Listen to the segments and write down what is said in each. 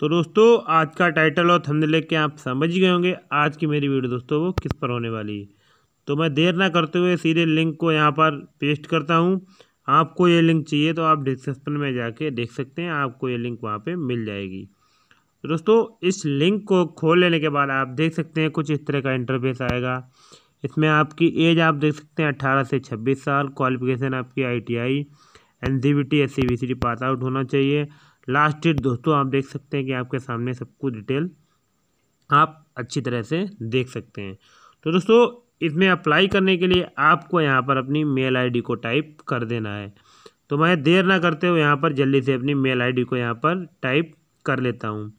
तो दोस्तों, आज का टाइटल और थंबनेल के आप समझ गए होंगे आज की मेरी वीडियो दोस्तों वो किस पर होने वाली है। तो मैं देर ना करते हुए सीधे लिंक को यहाँ पर पेस्ट करता हूँ। आपको ये लिंक चाहिए तो आप डिस्क्रिप्शन में जाके देख सकते हैं, आपको ये लिंक वहाँ पे मिल जाएगी। तो दोस्तों, इस लिंक को खोल लेने के बाद आप देख सकते हैं कुछ इस तरह का इंटरफेस आएगा। इसमें आपकी एज आप देख सकते हैं अट्ठारह से छब्बीस साल क्वालिफिकेशन आपकी I T I N C B T S C B C D pass out होना चाहिए। लास्ट डेट दोस्तों, आप देख सकते हैं कि आपके सामने सब कुछ डिटेल आप अच्छी तरह से देख सकते हैं। तो दोस्तों, इसमें अप्लाई करने के लिए आपको यहाँ पर अपनी मेल आईडी को टाइप कर देना है। तो मैं देर ना करते हुए यहाँ पर जल्दी से अपनी मेल आईडी को यहाँ पर टाइप कर लेता हूँ।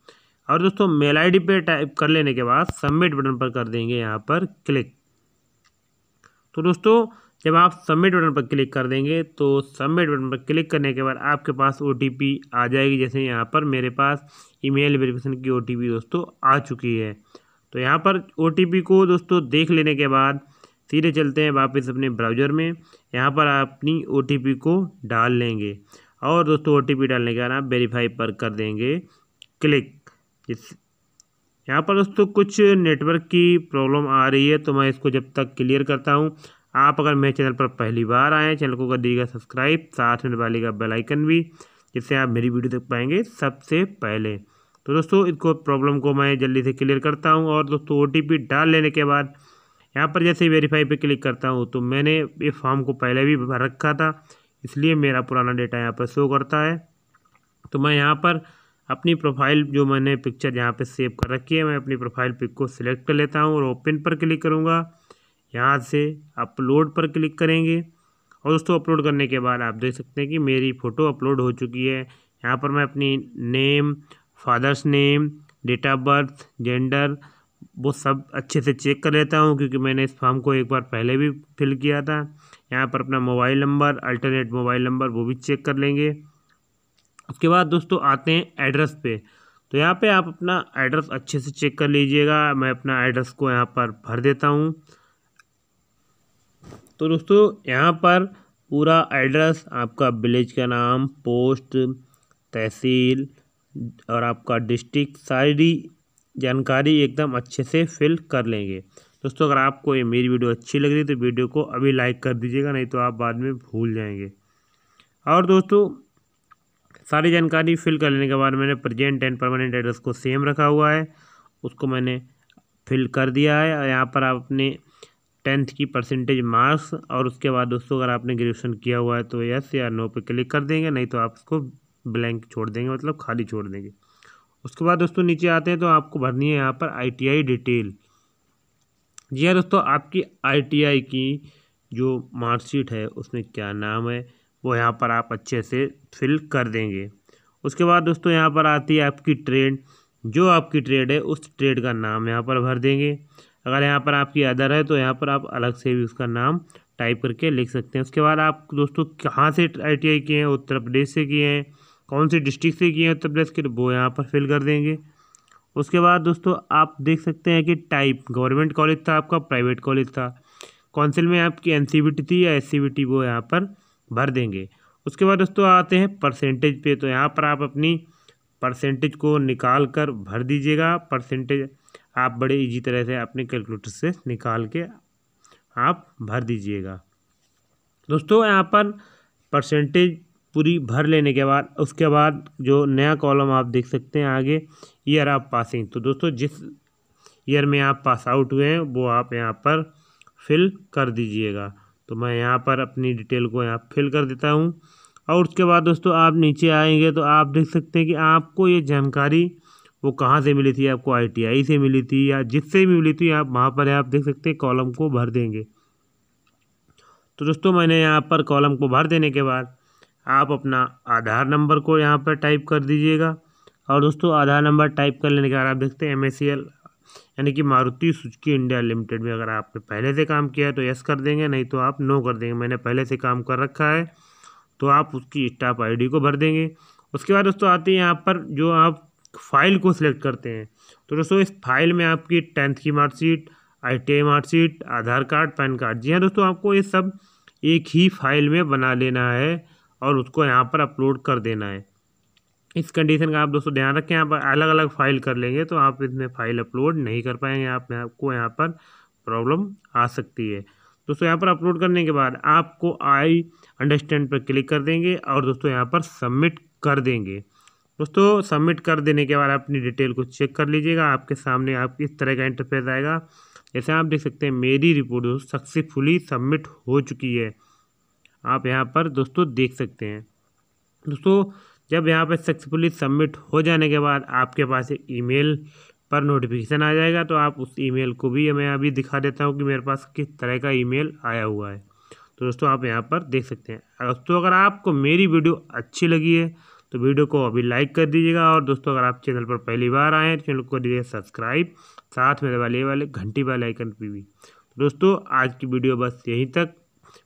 और दोस्तों मेल आईडी पे टाइप कर लेने के बाद सबमिट बटन पर कर देंगे यहाँ पर क्लिक तो दोस्तों जब आप सबमिट बटन पर क्लिक कर देंगे तो सबमिट बटन पर क्लिक करने के बाद आपके पास ओटीपी आ जाएगी, जैसे यहाँ पर मेरे पास ईमेल वेरिफिकेशन की ओटीपी दोस्तों आ चुकी है। तो यहाँ पर ओटीपी को दोस्तों देख लेने के बाद सीधे चलते हैं वापस अपने ब्राउज़र में। यहाँ पर आप अपनी ओटीपी को डाल लेंगे और दोस्तों ओटीपी डालने के बाद आप वेरीफाई पर कर देंगे। क्लिक इस यहाँ पर दोस्तों कुछ नेटवर्क की प्रॉब्लम आ रही है तो मैं इसको जब तक क्लियर करता हूँ आप अगर मेरे चैनल पर पहली बार आए चैनल को कर दीजिएगा सब्सक्राइब, साथ में वाली का बेल आइकन भी, जिससे आप मेरी वीडियो देख पाएँगे सबसे पहले। तो दोस्तों इसको प्रॉब्लम को मैं जल्दी से क्लियर करता हूँ और दोस्तों ओटीपी डाल लेने के बाद यहाँ पर जैसे वेरीफाई पे क्लिक करता हूँ तो मैंने ये फॉर्म को पहले भी भर रखा था, इसलिए मेरा पुराना डेटा यहाँ पर शो करता है। तो मैं यहाँ पर अपनी प्रोफ़ाइल जो मैंने पिक्चर यहाँ पे सेव कर रखी है, मैं अपनी प्रोफ़ाइल पिक को सिलेक्ट कर लेता हूँ और ओपन पर क्लिक करूँगा। यहाँ से अपलोड पर क्लिक करेंगे। और दोस्तों अपलोड करने के बाद आप देख सकते हैं कि मेरी फ़ोटो अपलोड हो चुकी है। यहाँ पर मैं अपनी name father's name date of birth gender वो सब अच्छे से चेक कर लेता हूँ, क्योंकि मैंने इस फॉर्म को एक बार पहले भी फिल किया था। यहाँ पर अपना mobile number alternate mobile number वो भी चेक कर लेंगे। उसके बाद दोस्तों, आते हैं एड्रेस पे। तो यहाँ पे आप अपना एड्रेस अच्छे से चेक कर लीजिएगा। मैं अपना एड्रेस को यहाँ पर भर देता हूँ। तो दोस्तों, यहाँ पर पूरा एड्रेस आपका विलेज का नाम, पोस्ट, तहसील और आपका डिस्ट्रिक्ट, सारी जानकारी एकदम अच्छे से फिल कर लेंगे। दोस्तों, अगर आपको ये मेरी वीडियो अच्छी लग रही तो वीडियो को अभी लाइक कर दीजिएगा, नहीं तो आप बाद में भूल जाएँगे। और दोस्तों, सारी जानकारी फिल कर लेने के बाद मैंने प्रेजेंट एंड परमानेंट एड्रेस को सेम रखा हुआ है। उसको मैंने फिल कर दिया है। और यहाँ पर आप अपने टेंथ की परसेंटेज मार्क्स और उसके बाद दोस्तों, अगर आपने ग्रेजुएशन किया हुआ है तो यस या नो पे क्लिक कर देंगे, नहीं तो आप उसको ब्लैंक छोड़ देंगे मतलब खाली छोड़ देंगे। उसके बाद दोस्तों नीचे आते हैं तो आपको भरनी है यहाँ पर आईटीआई डिटेल जी हाँ दोस्तों, आपकी आईटीआई की जो मार्कशीट है, उसमें क्या नाम है, वो यहाँ पर आप अच्छे से फिल कर देंगे। उसके बाद दोस्तों यहाँ पर आती है आपकी ट्रेड जो आपकी ट्रेड है, उस ट्रेड का नाम यहाँ पर भर देंगे। अगर यहाँ पर आपकी अदर है तो यहाँ पर आप अलग से भी उसका नाम टाइप करके लिख सकते हैं। उसके बाद आप दोस्तों, कहाँ से आई टी आई किए हैं, उत्तर प्रदेश से किए हैं, कौन से डिस्ट्रिक्ट से किए हैं उत्तर प्रदेश के, वो यहाँ पर फिल कर देंगे। उसके बाद दोस्तों, आप देख सकते हैं कि टाइप गवर्नमेंट कॉलेज था आपका प्राइवेट कॉलेज था। काउंसिल में आपकी एनसीबीटी थी या एससीबीटी वो यहाँ पर भर देंगे। उसके बाद दोस्तों आते हैं परसेंटेज पे तो यहाँ पर आप अपनी परसेंटेज को निकाल कर भर दीजिएगा। परसेंटेज आप बड़े इजी तरह से अपने कैलकुलेटर से निकाल के आप भर दीजिएगा। दोस्तों, यहाँ पर परसेंटेज पूरी भर लेने के बाद, उसके बाद जो नया कॉलम आप देख सकते हैं आगे ईयर आप पासिंग तो दोस्तों, जिस ईयर में आप पास आउट हुए हैं, वो आप यहाँ पर फिल कर दीजिएगा। तो मैं यहाँ पर अपनी डिटेल को यहाँ फिल कर देता हूँ। और उसके बाद दोस्तों, आप नीचे आएँगे तो आप देख सकते हैं कि आपको ये जानकारी वो कहाँ से मिली थी? आपको आईटीआई से मिली थी या जिससे भी मिली थी? आप वहाँ पर आप देख सकते हैं, कॉलम को भर देंगे। तो दोस्तों, मैंने यहाँ पर कॉलम को भर देने के बाद आप अपना आधार नंबर को यहाँ पर टाइप कर दीजिएगा। और दोस्तों, आधार नंबर टाइप कर लेने के बाद आप देखते हैं एम यानी कि मारुति सुजुकी इंडिया लिमिटेड में अगर आपने पहले से काम किया है तो यस कर देंगे, नहीं तो आप नो कर देंगे। मैंने पहले से काम कर रखा है तो आप उसकी स्टाफ आईडी को भर देंगे। उसके बाद दोस्तों, आते हैं यहाँ पर जो आप फ़ाइल को सिलेक्ट करते हैं। तो दोस्तों, इस फ़ाइल में आपकी टेंथ की marksheet I T marksheet Aadhaar card, PAN card, जी हाँ दोस्तों, आपको ये सब एक ही फ़ाइल में बना लेना है और उसको यहाँ पर अपलोड कर देना है। इस कंडीशन का आप दोस्तों ध्यान रखें यहाँ पर अलग अलग फ़ाइल कर लेंगे तो आप इसमें फ़ाइल अपलोड नहीं कर पाएँगे आप आपको यहाँ पर प्रॉब्लम आ सकती है। दोस्तों, यहाँ पर अपलोड करने के बाद आपको आई अंडरस्टैंड पर क्लिक कर देंगे और दोस्तों, यहाँ पर सबमिट कर देंगे। दोस्तों सबमिट कर देने के बाद अपनी डिटेल को चेक कर लीजिएगा। आपके सामने आप इस तरह का इंटरफेस आएगा। जैसे आप देख सकते हैं, मेरी रिपोर्ट दोस्तों सक्सेसफुली सबमिट हो चुकी है। आप यहाँ पर दोस्तों देख सकते हैं। दोस्तों, जब यहाँ पर सक्सेसफुली सबमिट हो जाने के बाद आपके पास एक ईमेल पर नोटिफिकेशन आ जाएगा तो आप उस ईमेल को भी मैं अभी दिखा देता हूँ कि मेरे पास किस तरह का ईमेल आया हुआ है। तो दोस्तों, आप यहाँ पर देख सकते हैं। दोस्तों, अगर आपको मेरी वीडियो अच्छी लगी है तो वीडियो को अभी लाइक कर दीजिएगा और दोस्तों, अगर आप चैनल पर पहली बार आए हैं तो चैनल को दीजिए सब्सक्राइब, साथ में वाले वाले घंटी वाले आइकन पर भी। तो दोस्तों, आज की वीडियो बस यहीं तक।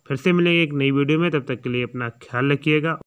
फिर से मिलेंगे एक नई वीडियो में, तब तक के लिए अपना ख्याल रखिएगा।